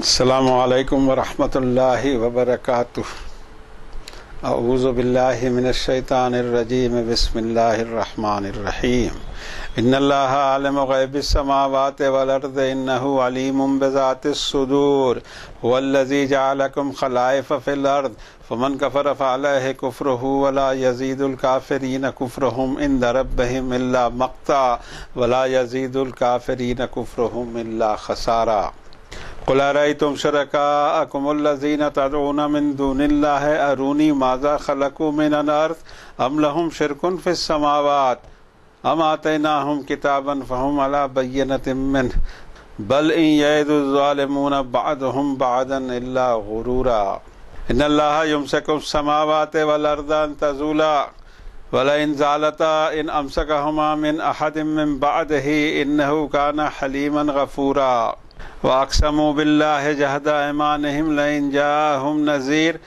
السلام علیکم ورحمۃ اللہ وبرکاتہ۔ اعوذ باللہ من الشیطان الرجیم، بسم اللہ الرحمن الرحیم۔ ان اللہ عالم غیب السماوات والارض، انہو علیم بذات الصدور۔ هو الذی جعلکم خلائف فی الارض، فمن کفر فعلیہ کفرہ ولا یزید الكافرین کفرہم عند ربہم الا مقتا، ولا یزید الكافرین کفرہم الا خسارا۔ قل ارأيتم شركاءكم الذين تدعون من دون الله أروني ماذا خلقوا من الأرض أم لهم شرك في السماوات أم آتيناهم كتابا فهم على بينة منه بل إن يعد الظالمون بعضهم بعضا إلا غرورا إن الله يمسك السماوات والأرض أن تزولا ولئن زالتا إن أمسكهما من أحد من بعده إنه كان حليما غفورا واقسموا بالله جهد ايمانهم لئن جاءهم نذير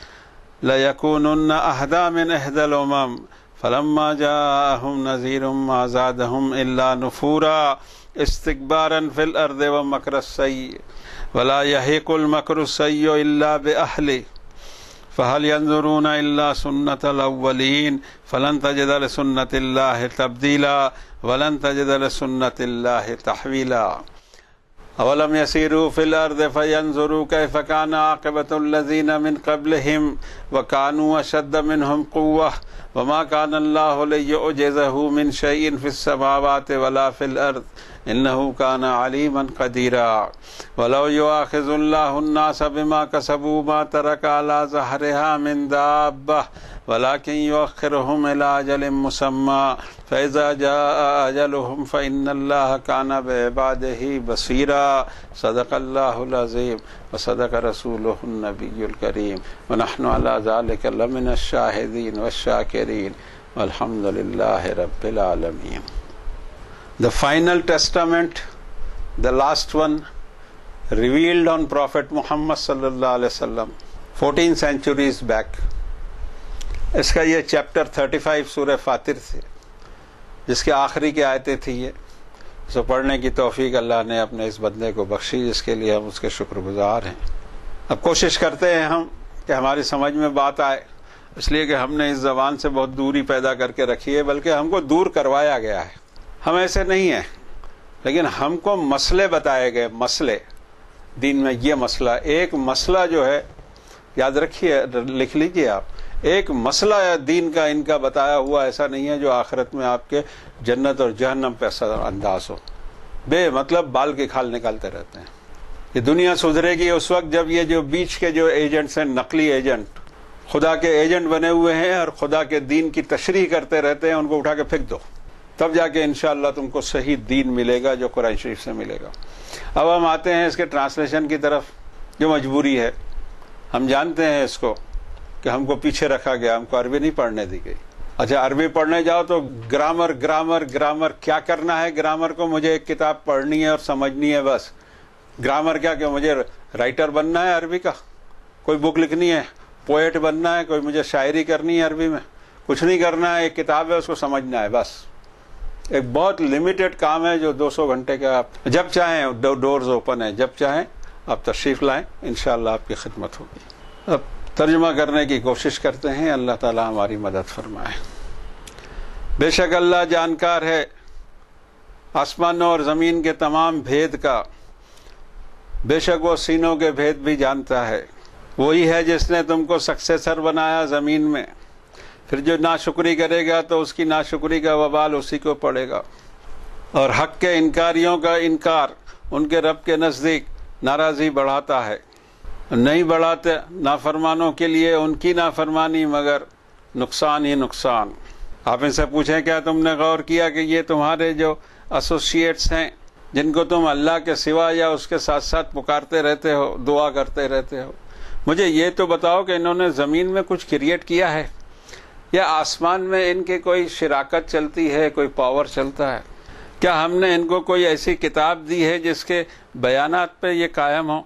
ليكونن اهدى من احدى الامم فلما جاءهم نذير ما زادهم الا نفورا استكبارا في الارض ومكر السيء ولا يهيق المكر السيء الا باهله فهل ينظرون الا سنه الاولين فلن تجد لسنه الله تبديلا ولن تجد لسنه الله تحويلا اولم يسيروا في الارض فينظروا كيف كان عاقبه الذين من قبلهم وكانوا اشد منهم قوه وما كان الله ليعجزه من شيء في السماوات ولا في الارض انه كان عليما قديرا. ولو يؤاخذ الله الناس بما كسبوا ما ترك على ظهرها من دابه ولكن يؤخرهم الى اجل مسمى فإذا جاء أجلهم فإن الله كان بعباده بصيرا. صدق الله العظيم وصدق رسوله النبي الكريم. ونحن على ذلك لمن الشاهدين والشاكرين. والحمد لله رب العالمين. The final testament, the last one, revealed on Prophet Muhammad sallallahu alaihi wasallam 14 centuries back. اس کا یہ چیپٹر 35 سورہ فاتر سے جس کے آخری کی آیتیں تھیں یہ۔ سو پڑھنے کی توفیق اللہ نے اپنے اس بندے کو بخشی، جس کے لیے ہم اس کے شکر گزار ہیں۔ اب کوشش کرتے ہیں ہم کہ ہماری سمجھ میں بات آئے، اس لیے کہ ہم نے اس زبان سے بہت دوری پیدا کر کے رکھی ہے، بلکہ ہم کو دور کروایا گیا ہے۔ ہم ایسے نہیں ہیں، لیکن ہم کو مسئلے بتائے گئے، مسئلے۔ دین میں یہ مسئلہ، ایک مسئلہ جو ہے، یاد رکھیے، لکھ لیجیے آپ۔ ایک مسئلہ دین کا، ان کا بتایا ہوا ایسا نہیں ہے جو آخرت میں آپ کے جنت اور جہنم پہ اثر انداز ہو۔ بے مطلب بال کے کھال نکالتے رہتے ہیں۔ یہ دنیا سدھرے گی اس وقت جب یہ جو بیچ کے جو ایجنٹس ہیں، نقلی ایجنٹ، خدا کے ایجنٹ بنے ہوئے ہیں اور خدا کے دین کی تشریح کرتے رہتے ہیں، ان کو اٹھا کے پھینک دو۔ تب جا کے انشاءاللہ تم کو صحیح دین ملے گا جو قرآن شریف سے ملے گا۔ اب ہم آتے ہیں اس کے ٹرانسلیشن کی طرف، جو مجبوری ہے۔ ہم جانتے ہیں اس کو۔ کہ ہم کو پیچھے رکھا گیا، ہم کو عربی نہیں پڑھنے دی گئی۔ اچھا عربی پڑھنے جاؤ تو گرامر گرامر گرامر، کیا کرنا ہے؟ گرامر کو مجھے ایک کتاب پڑھنی ہے اور سمجھنی ہے بس۔ گرامر کیا کہ مجھے رائٹر بننا ہے عربی کا؟ کوئی بک لکھنی ہے؟ پوئٹ بننا ہے؟ کوئی مجھے شاعری کرنی ہے عربی میں؟ کچھ نہیں کرنا ہے، ایک کتاب ہے، اس کو سمجھنا ہے، بس۔ ایک بہت لمیٹڈ کام ہے جو دو سو گھنٹے کا آپ جب چاہیں ڈورز اوپن ہے جب چاہیں، آپ تشریف لائیں، انشاءاللہ آپ کی خدمت ہوگی۔ اب ترجمہ کرنے کی کوشش کرتے ہیں۔ اللہ تعالی ہماری مدد فرمائے۔ بے شک اللہ جانکار ہے۔ آسمانوں اور زمین کے تمام بھید کا، بے شک وہ سینوں کے بھید بھی جانتا ہے۔ وہی ہے جس نے تم کو سکسیسر بنایا زمین میں۔ پھر جو ناشکری کرے گا تو اس کی ناشکری کا وبال اسی کو پڑے گا۔ اور حق کے انکاریوں کا انکار ان کے رب کے نزدیک ناراضی بڑھاتا ہے۔ نہیں بڑھاتے نافرمانوں کے لیے، ان کی نافرمانی مگر نقصان ہی نقصان۔ آپ ان سے پوچھیں، کیا تم نے غور کیا کہ یہ تمہارے جو ایسوسیٹس ہیں، جن کو تم اللہ کے سوا یا اس کے ساتھ ساتھ پکارتے رہتے ہو، دعا کرتے رہتے ہو؟ مجھے یہ تو بتاؤ کہ انہوں نے زمین میں کچھ کریٹ کیا ہے؟ یا آسمان میں ان کی کوئی شراکت چلتی ہے، کوئی پاور چلتا ہے؟ کیا ہم نے ان کو کوئی ایسی کتاب دی ہے جس کے بیانات پہ یہ قائم ہو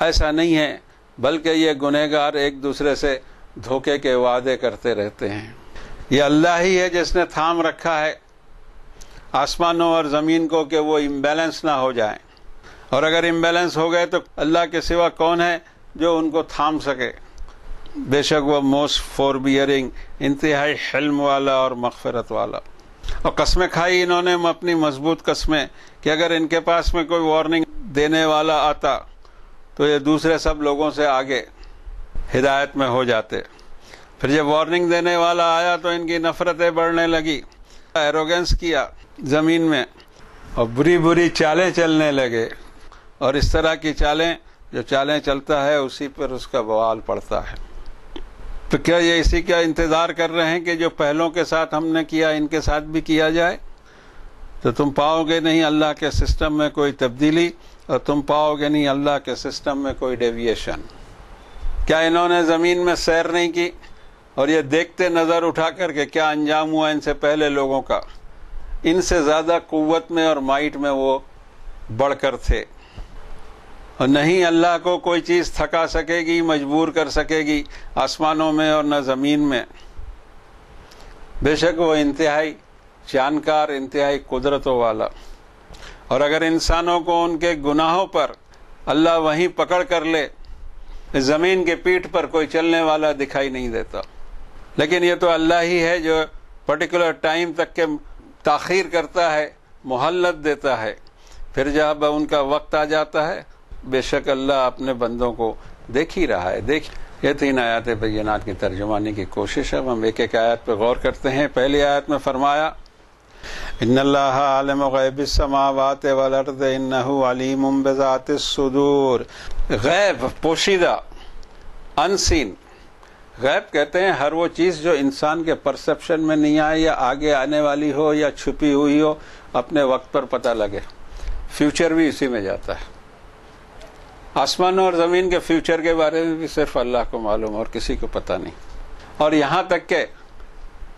ایسا نہیں ہے، بلکہ یہ گنہگار ایک دوسرے سے دھوکے کے وعدے کرتے رہتے ہیں۔ یہ اللہ ہی ہے جس نے تھام رکھا ہے۔ آسمانوں اور زمین کو کہ وہ امبیلنس نہ ہو جائیں اور اگر امبیلنس ہو گئے تو اللہ کے سوا کون ہے جو ان کو تھام سکے؟ بے شک وہ موسٹ فور بیئرنگ انتہائی حلم والا اور مغفرت والا۔ اور قسمیں کھائی انہوں نے اپنی مضبوط قسمیں کہ اگر ان کے پاس میں کوئی وارننگ دینے والا آتا تو یہ دوسرے سب لوگوں سے آگے ہدایت میں ہو جاتے۔ پھر جب وارننگ دینے والا آیا تو ان کی نفرتیں بڑھنے لگی۔ ایروگنس کیا زمین میں اور بری بری چالیں چلنے لگے۔ اور اس طرح کی چالیں، جو چالیں چلتا ہے، اسی پر اس کا بوال پڑتا ہے۔ تو کیا یہ اسی کا انتظار کر رہے ہیں کہ جو پہلوں کے ساتھ ہم نے کیا، ان کے ساتھ بھی کیا جائے؟ تو تم پاؤ گے نہیں، اللہ کے سسٹم میں کوئی تبدیلی اور تم پاؤ گے نہیں اللہ کے سسٹم میں کوئی ڈیویشن کیا انہوں نے زمین میں سیر نہیں کی؟ اور یہ دیکھتے نظر اٹھا کر کے کیا انجام ہوا ان سے پہلے لوگوں کا؟ ان سے زیادہ قوت میں اور مائٹ میں وہ بڑھ کر تھے۔ اور نہیں اللہ کو کوئی چیز تھکا سکے گی، مجبور کر سکے گی آسمانوں میں اور نہ زمین میں۔ بے شک وہ انتہائی جانکار انتہائی قدرتوں والا۔ اور اگر انسانوں کو ان کے گناہوں پر اللہ وہیں پکڑ کر لے، زمین کے پیٹھ پر کوئی چلنے والا دکھائی نہیں دیتا۔ لیکن یہ تو اللہ ہی ہے جو پرٹیکولر ٹائم تک کے تاخیر کرتا ہے، محلت دیتا ہے۔ پھر جب ان کا وقت آ جاتا ہے، بے شک اللہ اپنے بندوں کو دیکھ ہی رہا ہے۔ دیکھ، یہ تین آیات بینات کی ترجمانی کی کوشش ہے۔ ہم ایک ایک آیات پہ غور کرتے ہیں۔ پہلی آیت میں فرمایا ان اللہ عالم غیب السماوات والارض انہو علیم بذات الصدور. غیب، پوشیدہ انسین غیب کہتے ہیں ہر وہ چیز جو انسان کے پرسپشن میں نہیں آئے یا آگے آنے والی ہو یا چھپی ہوئی ہو، اپنے وقت پر پتہ لگے۔ فیوچر بھی اسی میں جاتا ہے۔ آسمانوں اور زمین کے فیوچر کے بارے میں بھی صرف اللہ کو معلوم اور کسی کو پتہ نہیں۔ اور یہاں تک کہ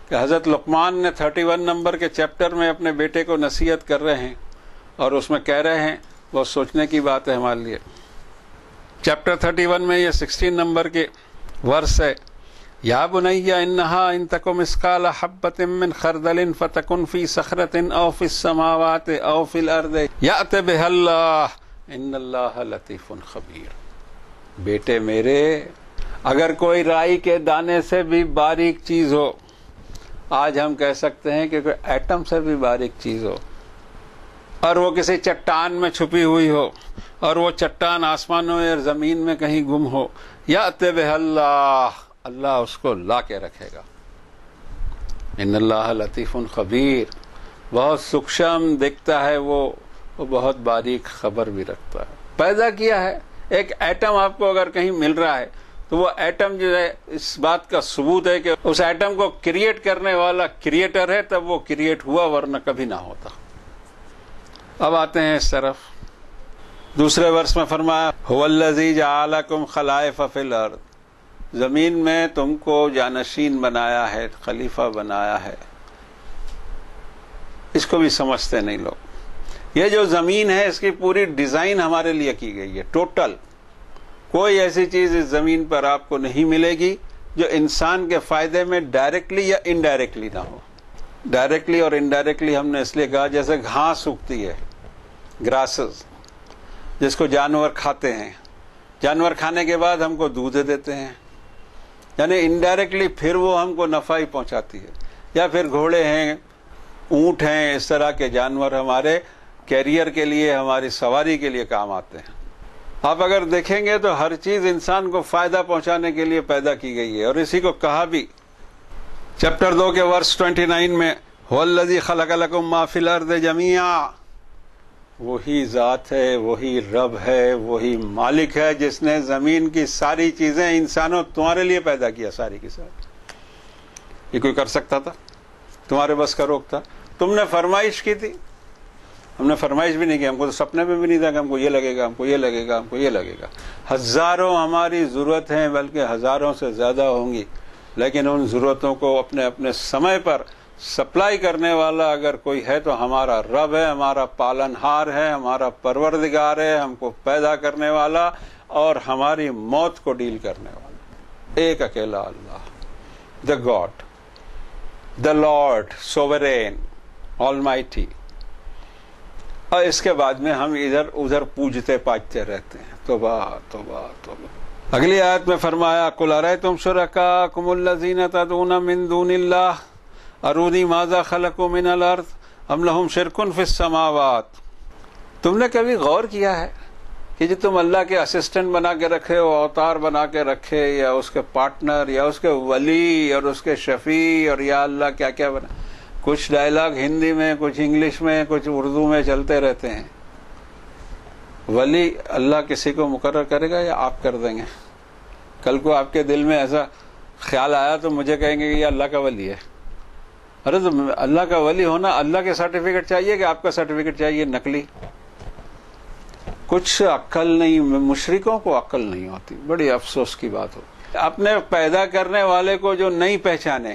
کہ حضرت لقمان نے تھرٹی ون نمبر کے چیپٹر میں اپنے بیٹے کو نصیحت کر رہے ہیں اور اس میں کہہ رہے ہیں، وہ سوچنے کی بات ہے ہمارے لیے۔ چیپٹر تھرٹی ون میں یہ سکسٹین نمبر کے ورس ہے۔ یا بنیا انہا ان تکم اسکال حبت من خردل فتکن فی سخرت او فی السماوات او فی الارض یات بہ اللہ۔ ان اللہ لطیف خبیر۔ بیٹے میرے، اگر کوئی رائی کے دانے سے بھی باریک چیز ہو آج ہم کہہ سکتے ہیں کہ کوئی ایٹم سے بھی باریک چیز ہو اور وہ کسی چٹان میں چھپی ہوئی ہو اور وہ چٹان آسمانوں اور زمین میں کہیں گم ہو یا طب اللہ اللہ اس کو لا کے رکھے گا۔ ان اللہ لطیف خبیر۔ بہت سکشم دکھتا ہے وہ وہ بہت باریک خبر بھی رکھتا ہے۔ پیدا کیا ہے، ایک ایٹم آپ کو اگر کہیں مل رہا ہے تو وہ ایٹم جو ہے، اس بات کا ثبوت ہے کہ اس ایٹم کو کریٹ کرنے والا کریٹر ہے، تب وہ کریٹ ہوا ورنہ کبھی نہ ہوتا۔ اب آتے ہیں اس طرف۔ دوسرے ورس میں فرمایا جعلکم خلائف فی الارض۔ زمین میں تم کو جانشین بنایا ہے، خلیفہ بنایا ہے۔ اس کو بھی سمجھتے نہیں لوگ۔ یہ جو زمین ہے، اس کی پوری ڈیزائن ہمارے لیے کی گئی ہے، ٹوٹل۔ کوئی ایسی چیز اس زمین پر آپ کو نہیں ملے گی جو انسان کے فائدے میں ڈائریکٹلی یا انڈائریکٹلی نہ ہو۔ ڈائریکٹلی اور انڈائریکٹلی ہم نے اس لیے کہا جیسے گھاس اگتی ہے گراسز جس کو جانور کھاتے ہیں۔ جانور کھانے کے بعد ہم کو دودھ دیتے ہیں۔ یعنی انڈائریکٹلی پھر وہ ہم کو نفع ہی پہنچاتی ہے۔ یا پھر گھوڑے ہیں، اونٹ ہیں، اس طرح کے جانور ہمارے کیریئر کے لیے، ہماری سواری کے لیے کام آتے ہیں۔ آپ اگر دیکھیں گے تو ہر چیز انسان کو فائدہ پہنچانے کے لیے پیدا کی گئی ہے اور اسی کو کہا بھی چیپٹر دو کے ورس ٹوینٹی نائن میں خلق لکم ما فی الارض جمیا وہی ذات ہے، وہی رب ہے، وہی مالک ہے، جس نے زمین کی ساری چیزیں انسانوں تمہارے لیے پیدا کیا، ساری کی ساری۔ یہ کوئی کر سکتا تھا؟ تمہارے بس کا روک تھا۔ تم نے فرمائش کی تھی۔ ہم نے فرمائش بھی نہیں کی، ہم کو تو سپنے میں بھی نہیں تھا کہ ہم کو یہ لگے گا، ہم کو یہ لگے گا، ہم کو یہ لگے گا۔ ہزاروں ہماری ضرورت ہیں، بلکہ ہزاروں سے زیادہ ہوں گی۔ لیکن ان ضرورتوں کو اپنے اپنے سمے پر سپلائی کرنے والا اگر کوئی ہے تو ہمارا رب ہے، ہمارا پالن ہار ہے، ہمارا پروردگار ہے، ہم کو پیدا کرنے والا اور ہماری موت کو ڈیل کرنے والا۔ ایک اکیلا اللہ۔ The God the Lord sovereign almighty اور اس کے بعد میں ہم ادھر ادھر پوجتے پاجتے رہتے ہیں۔ توبہ توبہ توبہ۔ اگلی آیت میں فرمایا کل ارے تم شرکا کم الزین تدون من دون اللہ، ارونی ماذا خلق من الارض، ام لہم شرکن فی السماوات۔ تم نے کبھی غور کیا ہے کہ جو تم اللہ کے اسسٹنٹ بنا کے رکھے ہو، اوتار بنا کے رکھے، یا اس کے پارٹنر یا اس کے ولی، اور اس کے شفیع، اور یا اللہ کیا کیا بنا؟ کچھ ڈائلاگ ہندی میں، کچھ انگلش میں، کچھ اردو میں چلتے رہتے ہیں۔ ولی اللہ کسی کو مقرر کرے گا یا آپ کر دیں گے؟ کل کو آپ کے دل میں ایسا خیال آیا تو مجھے کہیں گے کہ یہ اللہ کا ولی ہے۔ ارے تو اللہ کا ولی ہونا، اللہ کے سرٹیفکیٹ چاہیے کہ آپ کا سرٹیفکیٹ چاہیے نکلی کچھ عقل نہیں مشرقوں کو عقل نہیں ہوتی۔ بڑی افسوس کی بات ہوتی۔ اپنے پیدا کرنے والے کو جو نہیں پہچانے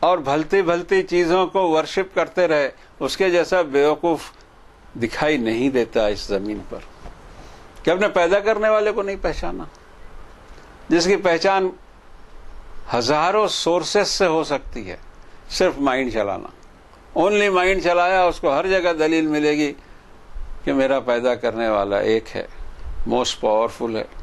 اور بھلتی بھلتی چیزوں کو ورشپ کرتے رہے، اس کے جیسا بیوقوف دکھائی نہیں دیتا اس زمین پر۔ کہ اپنے پیدا کرنے والے کو نہیں پہچانا، جس کی پہچان ہزاروں سورسز سے ہو سکتی ہے، صرف مائنڈ چلانا۔ اونلی مائنڈ چلایا، اس کو ہر جگہ دلیل ملے گی کہ میرا پیدا کرنے والا ایک ہے موسٹ پاورفل ہے۔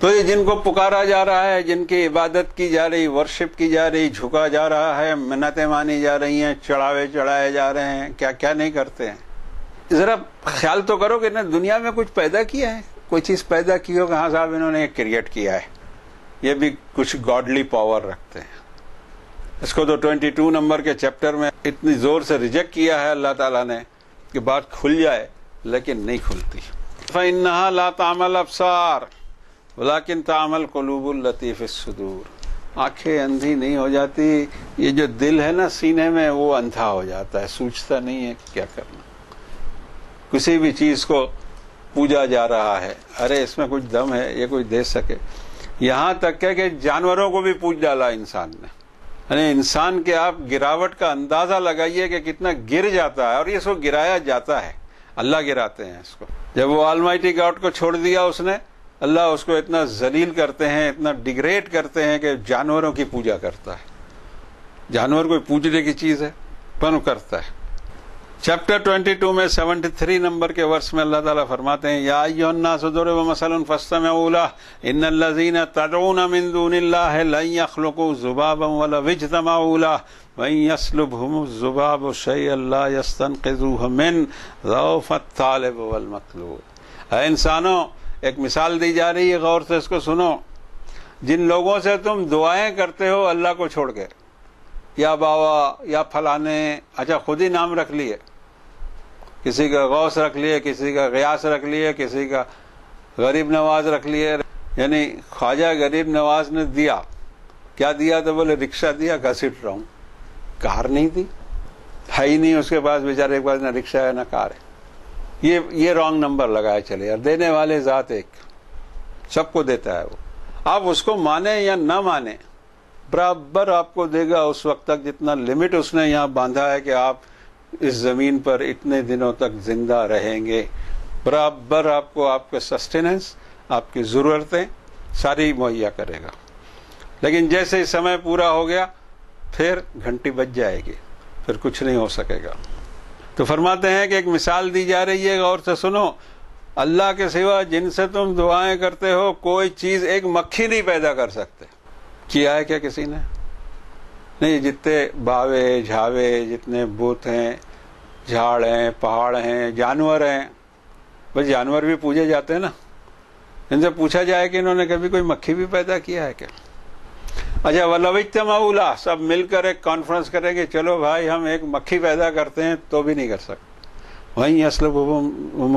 تو یہ جن کو پکارا جا رہا ہے، جن کی عبادت کی جا رہی ورشپ کی جا رہی، جھکا جا رہا ہے، منتیں مانی جا رہی ہیں، چڑھاوے چڑھائے جا رہے ہیں، کیا کیا نہیں کرتے ہیں؟ ذرا خیال تو کرو کہ دنیا میں کچھ پیدا کیا ہے۔ کوئی چیز پیدا کی ہو کہ ہاں صاحب، انہوں نے کریٹ کیا ہے۔ یہ بھی کچھ گاڈلی پاور رکھتے ہیں۔ اس کو تو ٹوینٹی ٹو نمبر کے چیپٹر میں اتنی زور سے ریجیکٹ کیا ہے اللہ تعالیٰ نے کہ بات کھل جائے لیکن نہیں کھلتی۔ فَإِنَّهَا لَا تَعْمَلْ ابسار بلاکن تعمل قلوب الطیف الصدور۔ آنکھیں اندھی نہیں ہو جاتی، یہ جو دل ہے نا سینے میں، وہ اندھا ہو جاتا ہے، سوچتا نہیں ہے کیا کرنا۔ کسی بھی چیز کو پوجا جا رہا ہے، ارے اس میں کچھ دم ہے، یہ کچھ دے سکے۔ یہاں تک کہ کہ جانوروں کو بھی پوچھ ڈالا انسان نے۔ یعنی انسان کے آپ گراوٹ کا اندازہ لگائیے کہ کتنا گر جاتا ہے، اور اس کو گرایا جاتا ہے۔ اللہ گراتے ہیں اس کو۔ جب وہ آلمائٹی گاڈ کو چھوڑ دیا اس نے اللہ اس کو اتنا ذلیل کرتے ہیں، اتنا ڈگریڈ کرتے ہیں کہ جانوروں کی پوجا کرتا ہے۔ جانور کوئی پوجنے کی چیز ہے، پن کرتا ہے۔ چیپٹر 22 میں 73 نمبر کے ورس میں اللہ تعالیٰ فرماتے ہیں، یا ایو الناس ضرب مثلا فاستمعوا له، ان الذين تدعون من دون الله لن يخلقوا ذبابا ولا اجتمعوا له وان يسلبهم الذباب شيئا لا يستنقذوه من ضعف الطالب والمطلوب۔ اے انسانوں ایک مثال دی جا رہی ہے، غور سے اس کو سنو۔ جن لوگوں سے تم دعائیں کرتے ہو، اللہ کو چھوڑ کے۔ یا باوا یا فلانے اچھا خود ہی نام رکھ لیے۔ کسی کا غوث رکھ لیے، کسی کا غیاس رکھ لیے، کسی کا غریب نواز رکھ لیے۔ یعنی خواجہ غریب نواز نے دیا۔ کیا دیا؟ تو بولے، رکشہ دیا گھسٹ رہا ہوں۔ کار نہیں دی ہے ہی نہیں، اس کے پاس بیچارے ایک پاس نہ رکشہ ہے، نہ کار ہے۔ یہ یہ رانگ نمبر لگائے چلے اور دینے والے ذات ایک سب کو دیتا ہے وہ۔ آپ اس کو مانیں یا نہ مانیں، برابر آپ کو دے گا اس وقت تک جتنا لمٹ اس نے یہاں باندھا ہے کہ آپ اس زمین پر اتنے دنوں تک زندہ رہیں گے۔ برابر آپ کو آپ کے سسٹیننس آپ کی ضرورتیں ساری مہیا کرے گا۔ لیکن جیسے سمے پورا ہو گیا، پھر گھنٹی بج جائے گی، پھر کچھ نہیں ہو سکے گا۔ تو فرماتے ہیں کہ ایک مثال دی جا رہی ہے، غور سے سنو۔ اللہ کے سوا جن سے تم دعائیں کرتے ہو، کوئی چیز ایک مکھی نہیں پیدا کر سکتے۔ کیا ہے کیا کسی نے؟ نہیں، جتنے باوے، جھاوے، جتنے بت ہیں، جھاڑ ہیں، پہاڑ ہیں، جانور ہیں۔ بس جانور بھی پوجے جاتے ہیں نا۔ ان سے پوچھا جائے کہ انہوں نے کبھی کوئی مکھی بھی پیدا کیا ہے کیا؟ اچھا ولوجتما اولا سب مل کر ایک کانفرنس کریں گے، چلو بھائی، ہم ایک مکھی پیدا کرتے ہیں، تو بھی نہیں کر سکتے۔ وہیں اسلب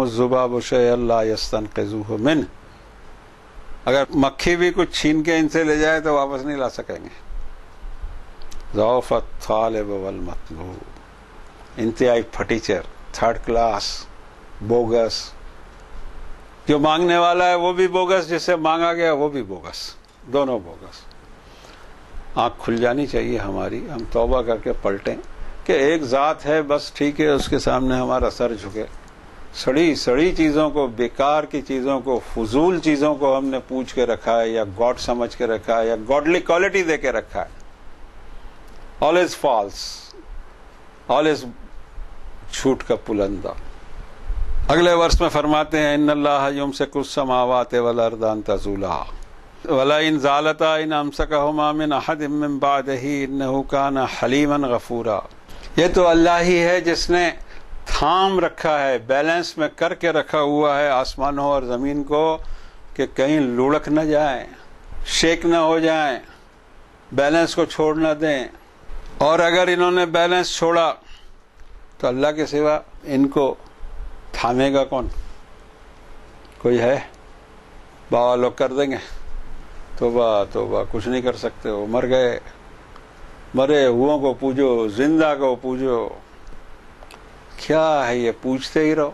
زباب اللہ یستن قزو من اگر مکھی بھی کچھ چھین کے ان سے لے جائے، تو واپس نہیں لا سکیں گے۔ ذوفت طالب والمطلوب۔ انتہائی پھٹیچر تھرڈ کلاس بوگس۔ جو مانگنے والا ہے، وہ بھی بوگس، جس سے مانگا گیا، وہ بھی بوگس۔ دونوں بوگس۔ آنکھ کھل جانی چاہیے ہماری۔ ہم توبہ کر کے پلٹیں کہ ایک ذات ہے، بس ٹھیک ہے، اس کے سامنے ہمارا سر جھکے۔ سڑی سڑی چیزوں کو، بیکار کی چیزوں کو، فضول چیزوں کو ہم نے پوچھ کے رکھا ہے یا گاڈ سمجھ کے رکھا ہے یا گاڈلی کوالٹی دے کے رکھا ہے۔ آل از فالس آل از چھوٹ کا پلندہ۔ اگلے ورس میں فرماتے ہیں، ان اللہ یم سے کچھ سماوات ولردان تزولا ولا ان ضالتا ان امسکہما من احد من بعدہ انہو کان حلیما غفورا۔ یہ تو اللہ ہی ہے جس نے تھام رکھا ہے، بیلنس میں کر کے رکھا ہوا ہے آسمانوں اور زمین کو کہ کہیں لڑک نہ جائیں، شیک نہ ہو جائیں، بیلنس کو چھوڑ نہ دیں۔ اور اگر انہوں نے بیلنس چھوڑا تو اللہ کے سوا ان کو تھامے گا کون؟ کوئی ہے؟ بابا لوگ کر دیں گے۔ توبہ توبہ، کچھ نہیں کر سکتے وہ، مر گئے۔ مرے ہو کو پوجو، زندہ کو پوجو۔ کیا ہے یہ؟ پوچھتے ہی رہو۔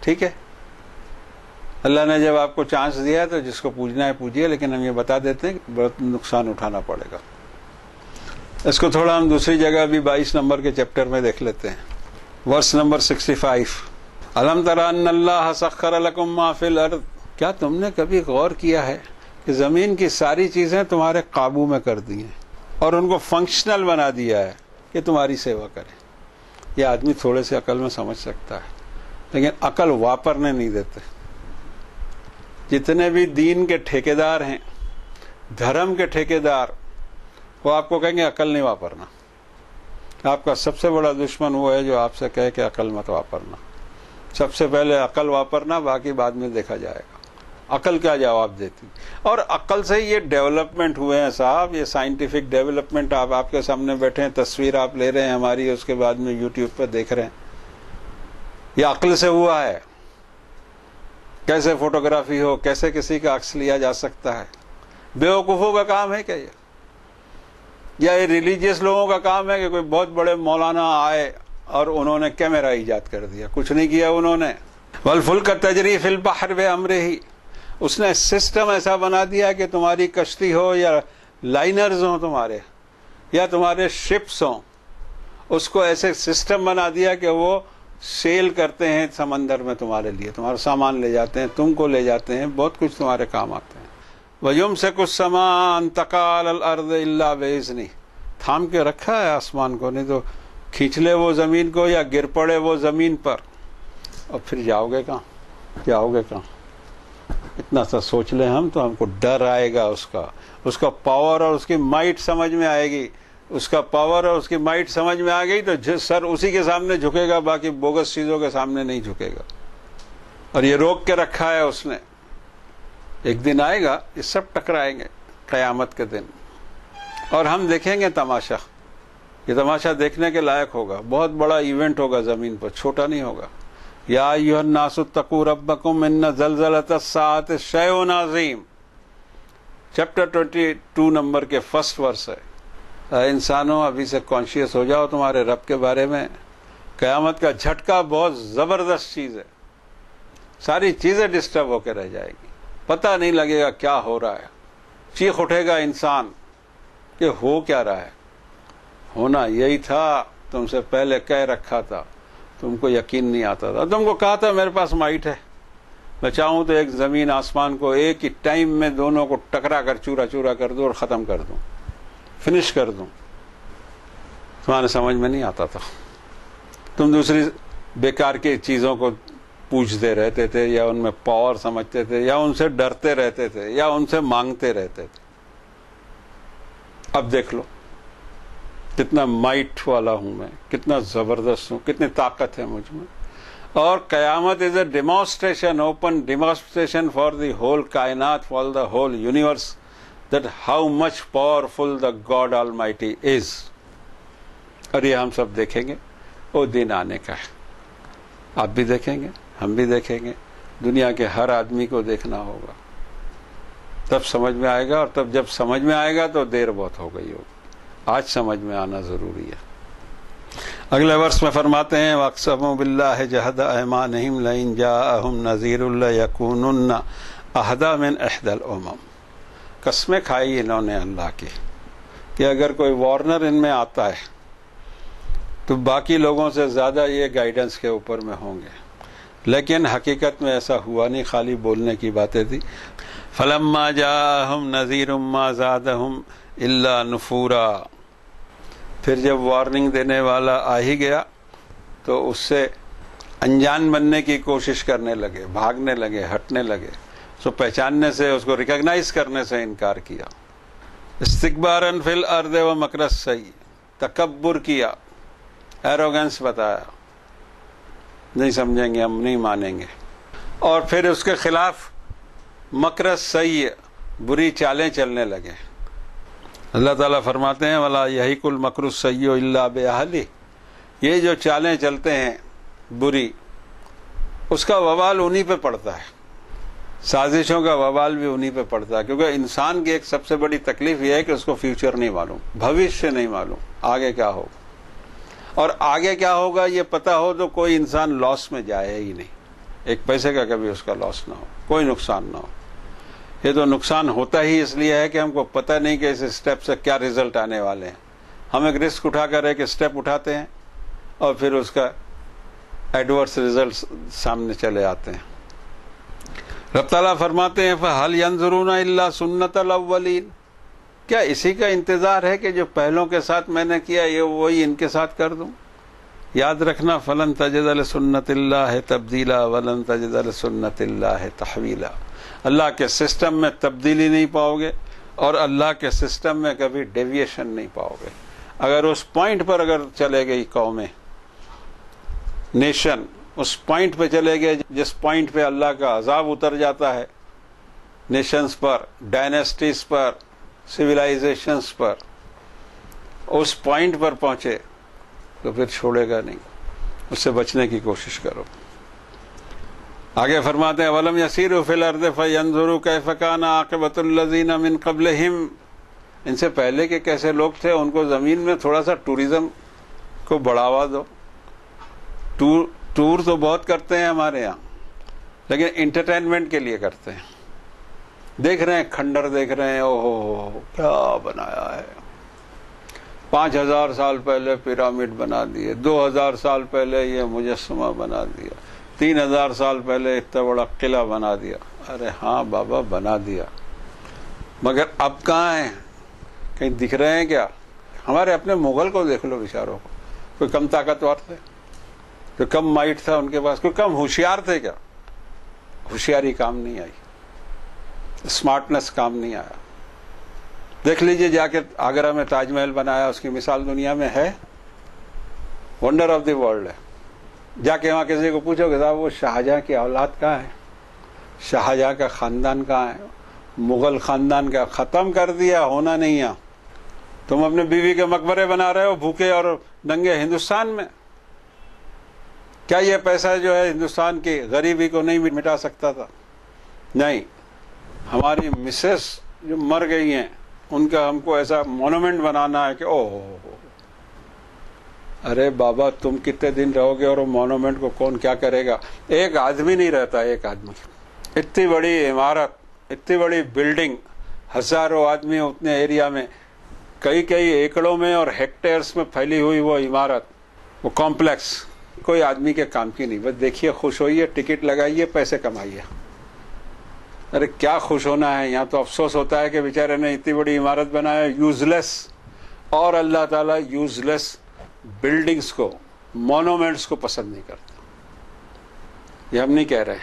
ٹھیک ہے؟ اللہ نے جب آپ کو چانس دیا ہے تو جس کو پوجنا ہے پوجیے، لیکن ہم یہ بتا دیتے ہیں کہ بہت نقصان اٹھانا پڑے گا۔ اس کو تھوڑا ہم دوسری جگہ بھی بائیس نمبر کے چیپٹر میں دیکھ لیتے ہیں۔ ورس نمبر سکسٹی فائیو الم تران اللہ سخر الکم کیا تم نے کبھی غور کیا ہے؟ کہ زمین کی ساری چیزیں تمہارے قابو میں کر دی ہیں اور ان کو فنکشنل بنا دیا ہے کہ تمہاری سیوا کرے یہ آدمی تھوڑے سے عقل میں سمجھ سکتا ہے، لیکن عقل واپرنے نہیں دیتے۔ جتنے بھی دین کے ٹھیکیدار ہیں، دھرم کے ٹھیکیدار، وہ آپ کو کہیں گے عقل نہیں واپرنا۔ آپ کا سب سے بڑا دشمن وہ ہے جو آپ سے کہے کہ عقل مت واپرنا۔ سب سے پہلے عقل واپرنا، باقی بعد میں دیکھا جائے گا۔ عقل کیا جواب دیتی؟ اور عقل سے یہ ڈیولپمنٹ ہوئے ہیں صاحب، یہ سائنٹیفک ڈیولپمنٹ آپ آپ کے سامنے بیٹھے ہیں، تصویر آپ لے رہے ہیں ہماری، اس کے بعد میں یوٹیوب پہ دیکھ رہے ہیں۔ یہ عقل سے ہوا ہے۔ کیسے فوٹوگرافی ہو، کیسے کسی کا عکس لیا جا سکتا ہے؟ بیوقوفوں کا کام ہے کیا یہ؟ یا یہ ریلیجیس لوگوں کا کام ہے کہ کوئی بہت بڑے مولانا آئے اور انہوں نے کیمرہ ایجاد کر دیا؟ کچھ نہیں کیا انہوں نے۔ ولفل کا تجریف البحر بے امرے ہی اس نے سسٹم ایسا بنا دیا کہ تمہاری کشتی ہو یا لائنرز ہوں تمہارے، یا تمہارے شپس ہوں، اس کو ایسے سسٹم بنا دیا کہ وہ سیل کرتے ہیں سمندر میں تمہارے لیے، تمہارا سامان لے جاتے ہیں، تم کو لے جاتے ہیں، بہت کچھ تمہارے کام آتے ہیں۔ وجم سے کچھ سامان تقال الارض اللہ بیزنی تھام کے رکھا ہے آسمان کو، نہیں تو کھینچ لے وہ زمین کو یا گر پڑے وہ زمین پر۔ اور پھر جاؤ گے کہاں؟ جاؤ گے کہاں؟ اتنا سا سوچ لیں ہم تو ہم کو ڈر آئے گا اس کا۔ اس کا پاور اور اس کی مائٹ سمجھ میں آئے گی۔ اس کا پاور اور اس کی مائٹ سمجھ میں آ گئی تو سر اسی کے سامنے جھکے گا، باقی بوگس چیزوں کے سامنے نہیں جھکے گا۔ اور یہ روک کے رکھا ہے اس نے۔ ایک دن آئے گا، یہ سب ٹکرائیں گے قیامت کے دن۔ اور ہم دیکھیں گے تماشا۔ یہ تماشا دیکھنے کے لائق ہوگا۔ بہت بڑا ایونٹ ہوگا زمین پر، چھوٹا نہیں ہوگا۔ یا الناس اتقوا ربکم ان زلزلۃ الساعۃ شیء عظیم۔ چیپٹر 22 نمبر کے فرسٹ ورس ہے۔ انسانوں، ابھی سے کانشیس ہو جاؤ تمہارے رب کے بارے میں۔ قیامت کا جھٹکا بہت زبردست چیز ہے۔ ساری چیزیں ڈسٹرب ہو کے رہ جائے گی۔ پتہ نہیں لگے گا کیا ہو رہا ہے۔ چیخ اٹھے گا انسان کہ ہو کیا رہا ہے۔ ہونا یہی تھا، تم سے پہلے کہہ رکھا تھا۔ تم کو یقین نہیں آتا تھا۔ تم کو کہا تھا میرے پاس مائٹ ہے۔ میں چاہوں تو ایک زمین آسمان کو ایک ہی ٹائم میں دونوں کو ٹکرا کر چورا چورا کر دوں اور ختم کر دوں۔ فنش کر دوں۔ تمہارے سمجھ میں نہیں آتا تھا۔ تم دوسری بیکار کی چیزوں کو پوچھتے رہتے تھے یا ان میں پاور سمجھتے تھے یا ان سے ڈرتے رہتے تھے یا ان سے مانگتے رہتے تھے۔ اب دیکھ لو۔ کتنا مائٹ والا ہوں میں، کتنا زبردست ہوں، کتنی طاقت ہے مجھ میں۔ اور قیامت is a demonstration open demonstration for the whole کائنات for the whole universe that how much powerful the God almighty is اور یہ ہم سب دیکھیں گے۔ وہ دن آنے کا ہے۔ آپ بھی دیکھیں گے، ہم بھی دیکھیں گے۔ دنیا کے ہر آدمی کو دیکھنا ہوگا۔ تب سمجھ میں آئے گا اور تب جب سمجھ میں آئے گا تو دیر بہت ہو گئی ہوگی۔ آج سمجھ میں آنا ضروری ہے۔ اگلے ورس میں فرماتے ہیں اقسم بلّہ جہد احمان لین جا اہم نذیر اللہ یقون اہدا من احد العمم قسمیں کھائی انہوں نے اللہ کی کہ اگر کوئی وارنر ان میں آتا ہے تو باقی لوگوں سے زیادہ یہ گائیڈنس کے اوپر میں ہوں گے۔ لیکن حقیقت میں ایسا ہوا نہیں، خالی بولنے کی باتیں تھی فلما جا ہم نذیر زاد اللہ نفورا۔ پھر جب وارننگ دینے والا آ ہی گیا تو اس سے انجان بننے کی کوشش کرنے لگے، بھاگنے لگے، ہٹنے لگے۔ سو پہچاننے سے، اس کو ریکگنائز کرنے سے انکار کیا۔ استقبار فل ارد و مکرس صحیح تکبر کیا۔ ایروگنس بتایا۔ نہیں سمجھیں گے، ہم نہیں مانیں گے۔ اور پھر اس کے خلاف مکرس صحیح بری چالیں چلنے لگے۔ اللہ تعالیٰ فرماتے ہیں والا یہی کل مکرس سید اللہ بحلی یہ جو چالیں چلتے ہیں بری، اس کا ووال انہی پہ پڑتا ہے۔ سازشوں کا ووال بھی انہی پہ پڑتا ہے، کیونکہ انسان کی ایک سب سے بڑی تکلیف یہ ہے کہ اس کو فیوچر نہیں معلوم، بھوشیہ نہیں معلوم، آگے کیا ہوگا۔ اور آگے کیا ہوگا، یہ پتا ہو تو کوئی انسان لاس میں جائے ہی نہیں۔ ایک پیسے کا کبھی اس کا لاس نہ ہو، کوئی نقصان نہ ہو۔ یہ تو نقصان ہوتا ہی اس لیے ہے کہ ہم کو پتہ نہیں کہ اس اسٹیپ سے کیا ریزلٹ آنے والے ہیں۔ ہم ایک رسک اٹھا کر ایک اسٹیپ اٹھاتے ہیں اور پھر اس کا ایڈورس ریزلٹ سامنے چلے آتے ہیں۔ رب تعالیٰ فرماتے ہیں حل ینظرون اللہ سنت الاولین کیا اسی کا انتظار ہے کہ جو پہلوں کے ساتھ میں نے کیا، یہ وہی ان کے ساتھ کر دوں؟ یاد رکھنا، فلن تجد سنت اللہ تبدیلا ولن تجد سنت اللہ تحویلا اللہ کے سسٹم میں تبدیلی نہیں پاؤ گے اور اللہ کے سسٹم میں کبھی ڈیویشن نہیں پاؤ گے۔ اگر اس پوائنٹ پر اگر چلے گئی قومیں نیشن اس پوائنٹ پہ چلے گئے جس پوائنٹ پہ اللہ کا عذاب اتر جاتا ہے نیشنز پر ڈائنیسٹیز پر سویلائزیشنز پر، اس پوائنٹ پر پہنچے تو پھر چھوڑے گا نہیں۔ اس سے بچنے کی کوشش کرو۔ آگے فرماتے ہیں، ولم یسیر فل ارد فنظر کیفکان عاقبت الزین من قبل ان سے پہلے کے کیسے لوگ تھے، ان کو زمین میں تھوڑا سا ٹوریزم کو بڑھاوا دو۔ ٹور ٹور تو بہت کرتے ہیں ہمارے یہاں، لیکن انٹرٹینمنٹ کے لیے کرتے ہیں۔ دیکھ رہے ہیں، کھنڈر دیکھ رہے ہیں او ہو، کیا بنایا ہے۔ پانچ ہزار سال پہلے پیرامڈ بنا دیے، دو ہزار سال پہلے یہ مجسمہ بنا دیا۔ تین ہزار سال پہلے اتنا بڑا قلعہ بنا دیا۔ ارے ہاں بابا، بنا دیا۔ مگر اب کہاں ہیں؟ کہیں دکھ رہے ہیں کیا؟ ہمارے اپنے مغل کو دیکھ لو بچاروں کو۔ کوئی کم طاقتور تھے؟ کوئی کم مائٹ تھا ان کے پاس؟ کوئی کم ہوشیار تھے کیا؟ ہوشیاری کام نہیں آئی۔ اسمارٹنس کام نہیں آیا۔ دیکھ لیجیے جا کے آگرہ میں تاج محل بنایا، اس کی مثال دنیا میں ہے۔ ونڈر آف دی ورلڈ ہے۔ جا کے وہاں کسی کو پوچھو کہ صاحب وہ شاہجہاں کی اولاد کہاں ہے؟ شاہجہاں کا خاندان کہاں ہے؟ مغل خاندان کا ختم کر دیا، ہونا نہیں ہے۔ تم اپنے بیوی کے مقبرے بنا رہے ہو، بھوکے اور ننگے ہندوستان میں۔ کیا یہ پیسہ جو ہے ہندوستان کی غریبی کو نہیں مٹا سکتا تھا؟ نہیں۔ ہماری مسز جو مر گئی ہیں، ان کا ہم کو ایسا مونومنٹ بنانا ہے کہ او ہو ارے بابا تم کتنے دن رہو گے اور مونومنٹ کو کون کیا کرے گا؟ ایک آدمی نہیں رہتا، ایک آدمی۔ اتنی بڑی عمارت، اتنی بڑی بلڈنگ ہزاروں آدمی اتنے ایریا میں۔ کئی کئی ایکڑوں میں اور ہیکٹرز میں پھیلی ہوئی وہ عمارت۔ وہ کمپلیکس کوئی آدمی کے کام کی نہیں، بس دیکھیے، خوش ہوئیے، ٹکٹ لگائیے، پیسے کمائیے۔ ارے کیا خوش ہونا ہے، یہاں تو افسوس ہوتا ہے کہ بیچارے نے اتنی بڑی عمارت بنایا یوز لیس اور اللہ تعالیٰ یوز لیس بلڈنگز کو مونومنٹس کو پسند نہیں کرتا۔ یہ ہم نہیں کہہ رہے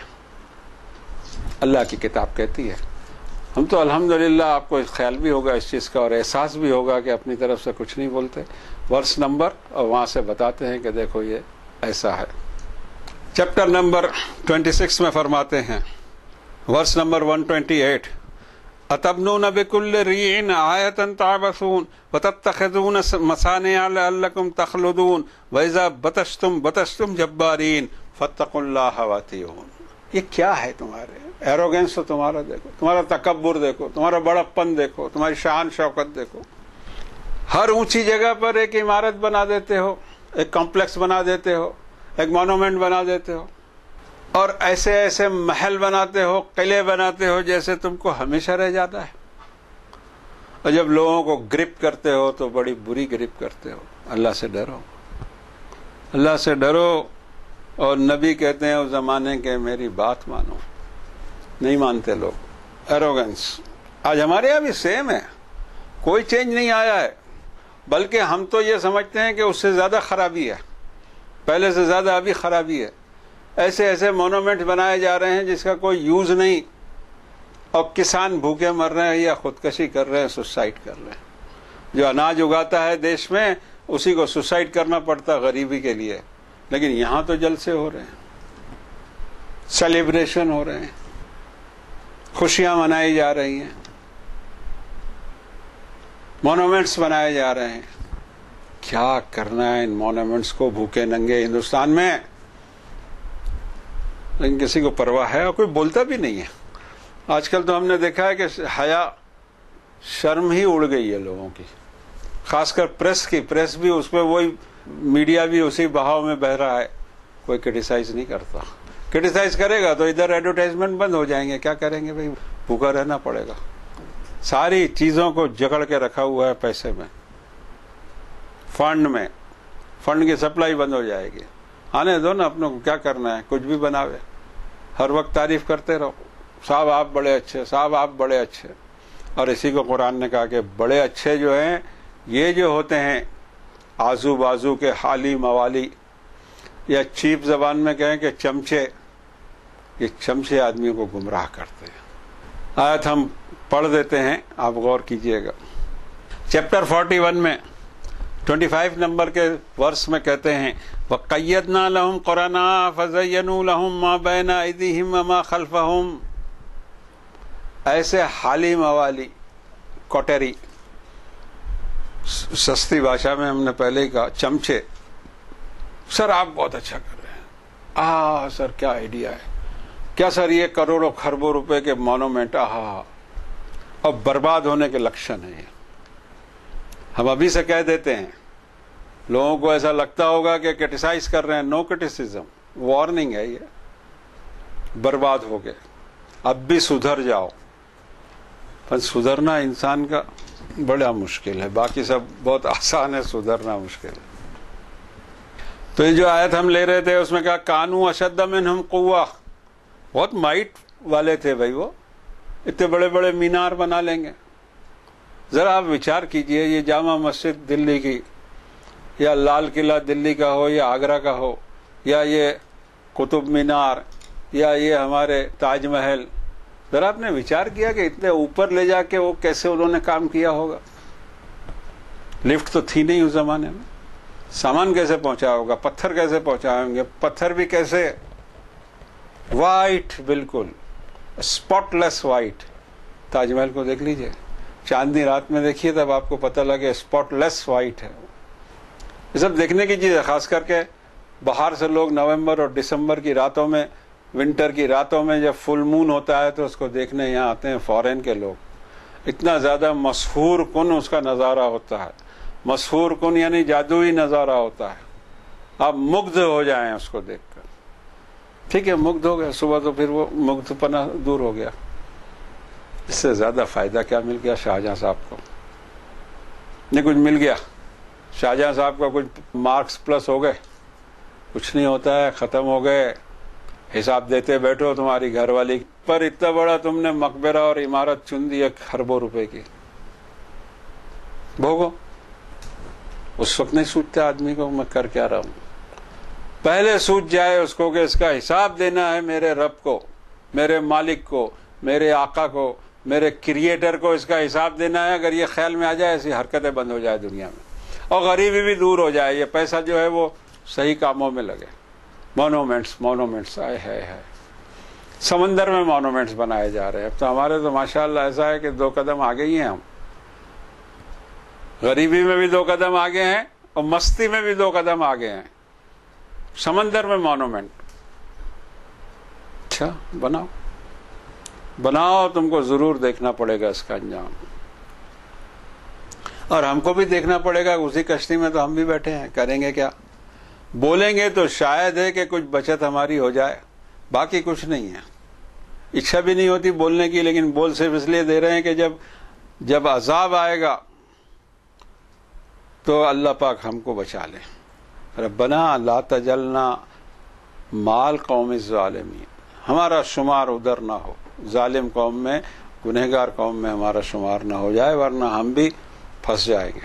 اللہ کی کتاب کہتی ہے۔ ہم تو الحمدللہ آپ کو خیال بھی ہوگا اس چیز کا اور احساس بھی ہوگا کہ اپنی طرف سے کچھ نہیں بولتے۔ ورس نمبر اور وہاں سے بتاتے ہیں کہ دیکھو یہ ایسا ہے۔ چیپٹر نمبر 26 میں فرماتے ہیں۔ ورس نمبر 128 اتبنون بكل ريع آية تعبثون وتتخذون مسانع لعلكم تخلدون واذا بطشتم بطشتم جبارين فاتقوا الله واتقون یہ کیا ہے تمہارے؟ ایروگینس تو تمہارا دیکھو، تمہارا تکبر دیکھو، تمہارا بڑپن دیکھو، تمہاری شان شوکت دیکھو۔ ہر اونچی جگہ پر ایک عمارت بنا دیتے ہو، ایک کمپلیکس بنا دیتے ہو، ایک مونومنٹ بنا دیتے ہو۔ اور ایسے ایسے محل بناتے ہو، قلعے بناتے ہو جیسے تم کو ہمیشہ رہ جاتا ہے۔ اور جب لوگوں کو گرپ کرتے ہو تو بڑی بری گرپ کرتے ہو۔ اللہ سے ڈرو۔ اللہ سے ڈرو۔ اور نبی کہتے ہیں، اس زمانے کے میری بات مانو۔ نہیں مانتے لوگ۔ ایروگنس آج ہمارے یہاں بھی سیم ہے۔ کوئی چینج نہیں آیا ہے۔ بلکہ ہم تو یہ سمجھتے ہیں کہ اس سے زیادہ خرابی ہے۔ پہلے سے زیادہ ابھی خرابی ہے۔ ایسے ایسے مونومنٹ بنائے جا رہے ہیں جس کا کوئی یوز نہیں۔ اور کسان بھوکے مر رہے ہیں یا خودکشی کر رہے ہیں سوسائڈ کر رہے ہیں۔ جو اناج اگاتا ہے دیش میں، اسی کو سوسائڈ کرنا پڑتا غریبی کے لیے۔ لیکن یہاں تو جل سے ہو رہے ہیں۔ سیلیبریشن ہو رہے ہیں۔ خوشیاں منائی جا رہی ہیں۔ مونومنٹس بنائے جا رہے ہیں۔ کیا کرنا ہے ان مونومنٹس کو بھوکے ننگے ہندوستان میں؟ لیکن کسی کو پرواہ ہے اور کوئی بولتا بھی نہیں ہے۔ آج کل تو ہم نے دیکھا ہے کہ حیا شرم ہی اڑ گئی ہے لوگوں کی۔ خاص کر پریس کی، پریس بھی اس پہ وہی میڈیا بھی اسی بہاؤ میں بہ رہا ہے۔ کوئی کرٹیسائز نہیں کرتا۔ کرٹیسائز کرے گا تو ادھر ایڈورٹائزمنٹ بند ہو جائیں گے۔ کیا کریں گے بھائی؟ بھوکا رہنا پڑے گا۔ ساری چیزوں کو جکڑ کے رکھا ہوا ہے پیسے میں۔ فنڈ میں۔ فنڈ کی سپلائی بند ہو جائے گی۔ آنے دو نا اپنوں کو کیا کرنا ہے؟ کچھ بھی بناوے۔ ہر وقت تعریف کرتے رہو۔ صاحب آپ بڑے اچھے، صاحب آپ بڑے اچھے۔ اور اسی کو قرآن نے کہا کہ بڑے اچھے جو ہیں، یہ جو ہوتے ہیں، آزو بازو کے حالی موالی۔ یا چیپ زبان میں کہیں کہ چمچے۔ یہ چمچے آدمیوں کو گمراہ کرتے ہیں۔ آیت ہم پڑھ دیتے ہیں، آپ غور کیجیے گا۔ چیپٹر فورٹی ون میں، ٹوینٹی فائیو نمبر کے ورس میں کہتے ہیں وَقَيَّدْنَا لَهُمْ قُرَنَا فَزَيَّنُوا لَهُمْ مَا بَيْنَ أَيْدِيهِمْ وَمَا خَلْفَهُمْ ایسے حالی موالی کوٹری۔ سستی بھاشا میں ہم نے پہلے ہی کہا، چمچے۔ سر، آپ بہت اچھا کر رہے ہیں۔ آ سر، کیا آئیڈیا ہے۔ کیا سر، یہ کروڑوں خربوں روپے کے مونومنٹ آہا۔ اور برباد ہونے کے لکشن ہے یہ ہم ابھی سے کہہ دیتے ہیں لوگوں کو ایسا لگتا ہوگا کہ کریٹیسائز کر رہے ہیں۔ نو کریٹیسزم وارننگ ہے یہ۔ برباد ہو گئے۔ اب بھی سدھر جاؤ۔ پر سدھرنا انسان کا بڑا مشکل ہے۔ باقی سب بہت آسان ہے، سدھرنا مشکل ہے۔ تو یہ جو آیت ہم لے رہے تھے، اس میں کہا، کانو اشد منہم قوہ. بہت مائٹ والے تھے بھائی وہ۔ اتنے بڑے بڑے مینار بنا لیں گے۔ ذرا آپ وچار کیجیے، یہ جامع مسجد دلی کی یا لال قلعہ دلی کا ہو یا آگرہ کا ہو یا یہ قطب مینار یا یہ ہمارے تاج محل، ذرا آپ نے وچار کیا کہ اتنے اوپر لے جا کے وہ کیسے انہوں نے کام کیا ہوگا؟ لفٹ تو تھی نہیں اس زمانے میں۔ سامان کیسے پہنچا ہوگا؟ پتھر کیسے پہنچائے ہوں گے؟ پتھر بھی کیسے؟ وائٹ، بالکل۔ اسپاٹ لیس وائٹ۔ تاج محل کو دیکھ لیجیے۔ چاندنی رات میں دیکھیے تب آپ کو پتہ لگے اسپاٹ لیس وائٹ ہے۔ یہ سب دیکھنے کی چیز ہے، خاص کر کے باہر سے لوگ نومبر اور دسمبر کی راتوں میں، ونٹر کی راتوں میں جب فل مون ہوتا ہے تو اس کو دیکھنے یہاں آتے ہیں فورن کے لوگ۔ اتنا زیادہ مسحور کن اس کا نظارہ ہوتا ہے۔ مسحور کن یعنی جادوئی نظارہ ہوتا ہے۔ آپ مگدھ ہو جائیں اس کو دیکھ کر۔ ٹھیک ہے مگدھ ہو گیا، صبح تو پھر وہ مگدھ پنا دور ہو گیا۔ اس سے زیادہ فائدہ کیا مل گیا شاہجہاں صاحب کو؟ نہیں، کچھ مل گیا۔ شاہجہاں صاحب کا کچھ مارکس پلس ہو گئے۔ کچھ نہیں ہوتا ہے، ختم ہو گئے۔ حساب دیتے بیٹھو تمہاری گھر والی۔ پر اتنا بڑا تم نے مقبرہ اور عمارت چن دی خربوں روپے کی۔ بھوگو، اس وقت نہیں سوچتا آدمی کو میں کر کیا رہا ہوں۔ پہلے سوچ جائے اس کو کہ اس کا حساب دینا ہے میرے رب کو، میرے مالک کو، میرے آقا کو، میرے کریٹر کو اس کا حساب دینا ہے۔ اگر یہ خیال میں آ جائے ایسی حرکتیں بند ہو جائے دنیا میں۔ اور غریبی بھی دور ہو جائے، یہ پیسہ جو ہے وہ صحیح کاموں میں لگے۔ مونومنٹس مونومنٹس آئے ہے ہے سمندر میں مونومنٹس بنائے جا رہے ہیں۔ اب تو ہمارے تو ماشاءاللہ ایسا ہے کہ دو قدم آگے ہی ہیں ہم۔ غریبی میں بھی دو قدم آگے ہیں اور مستی میں بھی دو قدم آگے ہیں۔ سمندر میں مونومنٹ اچھا بناؤ۔ بناؤ، تم کو ضرور دیکھنا پڑے گا اس کا انجام۔ اور ہم کو بھی دیکھنا پڑے گا اسی کشتی میں تو ہم بھی بیٹھے ہیں، کریں گے کیا؟ بولیں گے تو شاید ہے کہ کچھ بچت ہماری ہو جائے، باقی کچھ نہیں ہے۔ اچھا بھی نہیں ہوتی بولنے کی، لیکن بول صرف اس لیے دے رہے ہیں کہ جب جب عذاب آئے گا تو اللہ پاک ہم کو بچا لے۔ ربنا لا تجلنا مال قوم ظالمی ہمارا شمار ادھر نہ ہو۔ ظالم قوم میں، گنہگار قوم میں ہمارا شمار نہ ہو جائے، ورنہ ہم بھی پھنس جائیں گے۔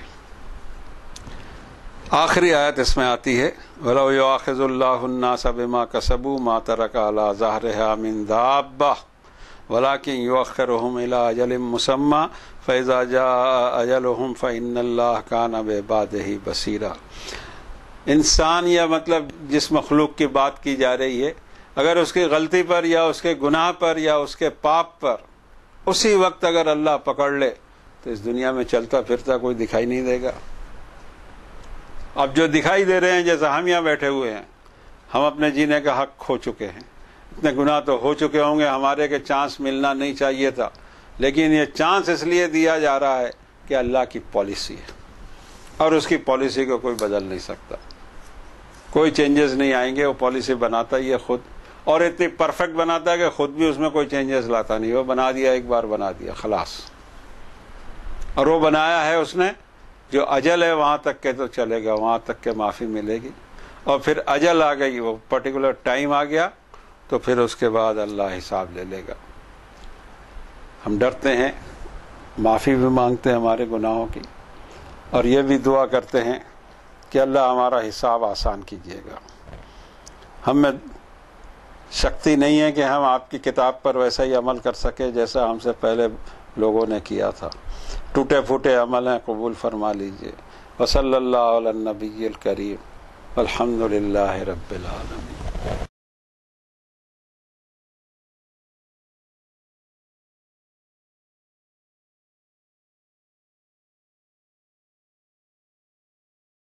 آخری آیت اس میں آتی ہے، ولو یواخذ اللہ الناس بما کسبوا ما ترک علی ظہرها من دابہ ولكن يؤخرهم الى اجل مسمى فاذا جاء اجلهم فان الله كان بعباده بصيرا۔ انسان یا مطلب جس مخلوق کی بات کی جا رہی ہے، اگر اس کی غلطی پر یا اس کے گناہ پر یا اس کے پاپ پر، اسی وقت اگر اللہ پکڑ لے تو اس دنیا میں چلتا پھرتا کوئی دکھائی نہیں دے گا۔ اب جو دکھائی دے رہے ہیں جیسے ہم یہاں بیٹھے ہوئے ہیں، ہم اپنے جینے کا حق کھو چکے ہیں۔ اتنے گناہ تو ہو چکے ہوں گے، ہمارے کے چانس ملنا نہیں چاہیے تھا۔ لیکن یہ چانس اس لیے دیا جا رہا ہے کہ اللہ کی پالیسی ہے۔ اور اس کی پالیسی کو کوئی بدل نہیں سکتا۔ کوئی چینجز نہیں آئیں گے، وہ پالیسی بناتا ہی ہے خود۔ اور اتنی پرفیکٹ بناتا ہے کہ خود بھی اس میں کوئی چینجز لاتا نہیں۔ وہ بنا دیا، ایک بار بنا دیا، خلاص۔ اور وہ بنایا ہے اس نے جو اجل ہے وہاں تک کے تو چلے گا، وہاں تک کے معافی ملے گی۔ اور پھر اجل آ گئی، وہ پرٹیکولر ٹائم آ گیا، تو پھر اس کے بعد اللہ حساب لے لے گا۔ ہم ڈرتے ہیں، معافی بھی مانگتے ہیں ہمارے گناہوں کی، اور یہ بھی دعا کرتے ہیں کہ اللہ ہمارا حساب آسان کیجیے گا۔ ہم میں شکتی نہیں ہے کہ ہم آپ کی کتاب پر ویسا ہی عمل کر سکے جیسا ہم سے پہلے لوگوں نے کیا تھا۔ ٹوٹے پھوٹے عمل ہیں، قبول فرما لیجیے۔ وصلی اللہ علیہ نبی الکریم۔ الحمد للہ رب العالمین۔